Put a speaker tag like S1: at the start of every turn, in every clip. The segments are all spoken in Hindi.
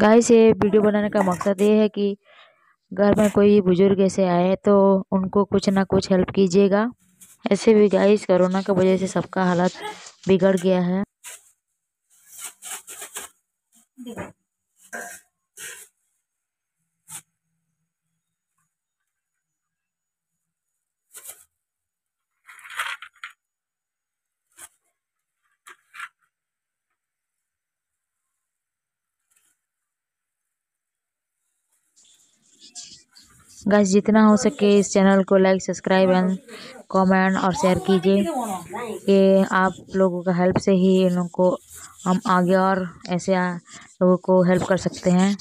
S1: गाइस ये वीडियो बनाने का मकसद ये है कि घर में कोई बुज़ुर्ग ऐसे आए तो उनको कुछ ना कुछ हेल्प कीजिएगा। ऐसे भी गाइस कोरोना की वजह से सबका हालत बिगड़ गया है। गाइस जितना हो सके इस चैनल को लाइक सब्सक्राइब एंड कमेंट और शेयर कीजिए कि आप लोगों का हेल्प से ही इन लोगों को हम आगे और ऐसे लोगों को हेल्प कर सकते हैं।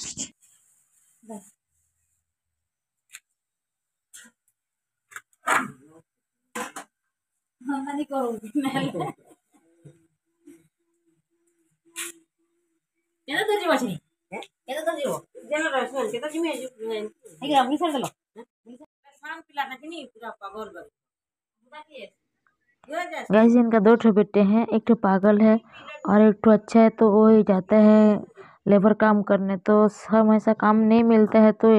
S1: गैस इनका दो ठो बेटे हैं एक ठो पागल है और एक ठो अच्छा है तो वो ही जाता है लेबर काम करने। तो हमेशा काम नहीं मिलता है तो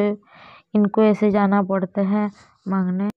S1: इनको ऐसे जाना पड़ता है मांगने।